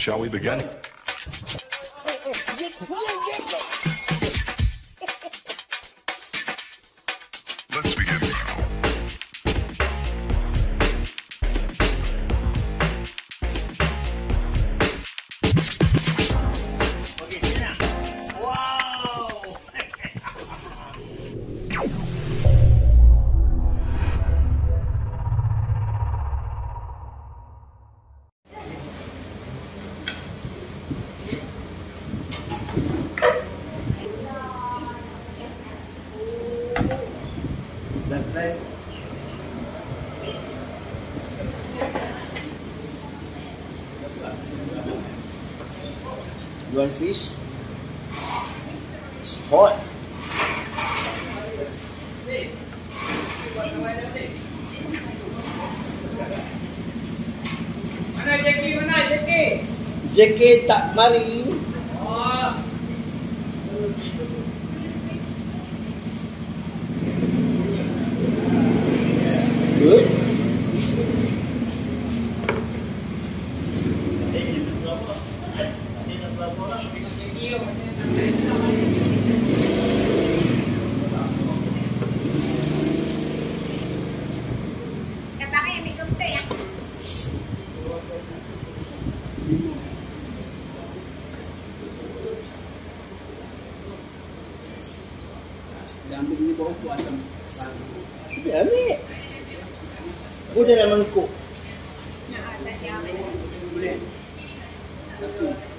Shall we begin? Let's begin now. Sini nak. Wow. Left You want fish? It's hot. Mana Jackie? Mana Jackie? JK tak mari. Ambil ni bawah tu asam. Tapi ambil. Aku dalam mangkuk. Boleh. Satu.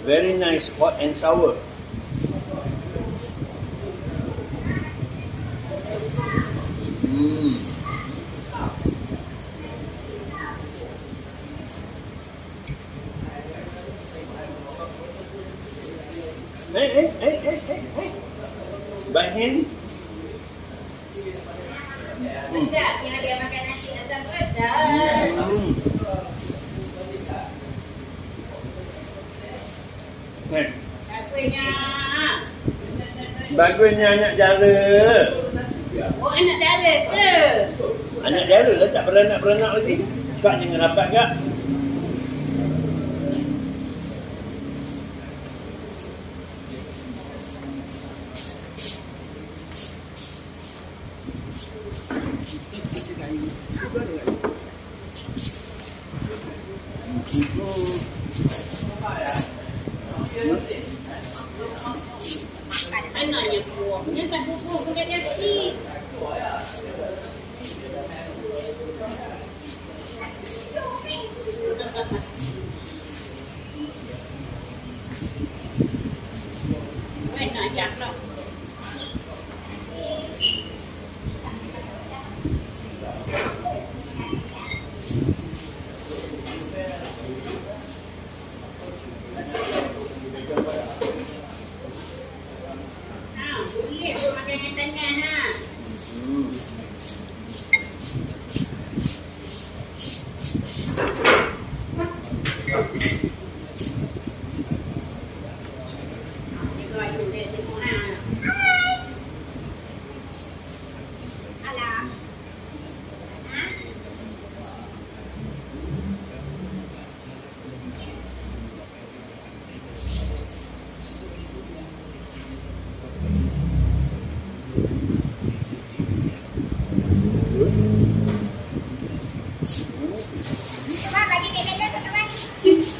Very nice, hot and sour. Hmm. Hey, hey, hey, hey, hey, hey. By hand? Benda, yang dia makan nasi asam pedas. Hmm. Bagusnya anak dara. Oh, anak dara ke? Anak dara lah tak beranak-beranak lagi. Kak jangan rapat kak. Anaknya buah. Nyentah bubuh dengan nasi. Cuma bagi kek-kek satu lagi.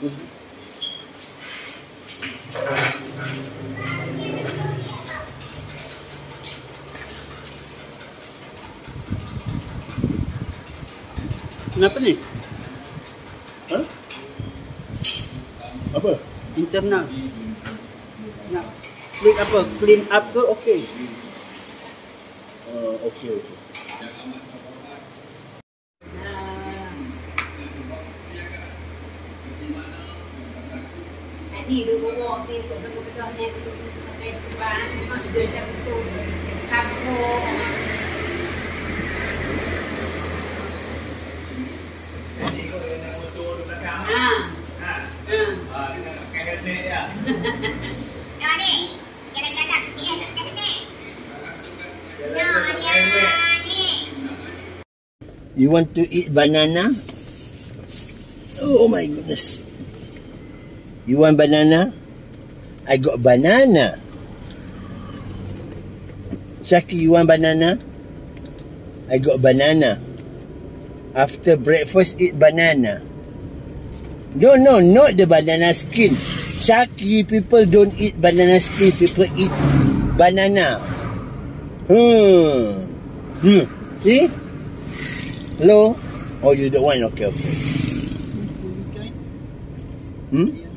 Kenapa ni? Ha? Apa? Internal. Nak klik apa? Clean up ke okey? Uh, okey okey. Jalan-jalan pergi nak kat sini. Nyonya ni. You want to eat banana? Oh my goodness. You want banana? I got banana. Shaki, you want banana? I got banana. After breakfast, eat banana. No, no, not the banana skin. Shaki, people don't eat banana skin. People eat banana. Hmm. Hmm. See? Hello? Oh, you don't want? Okay, okay. Hmm?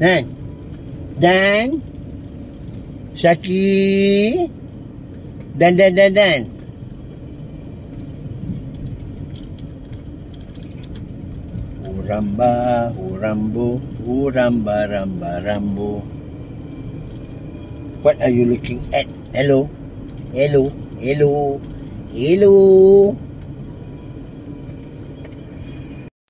Dan? Dan? Syaki? Dan, dan, dan, dan? Uramba, urambu, uramba, ramba, rambu. What are you looking at? Hello? Hello? Hello? Hello?